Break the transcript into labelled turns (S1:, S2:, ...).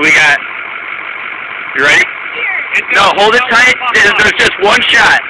S1: We got. You ready? No, hold it tight. There's just one shot.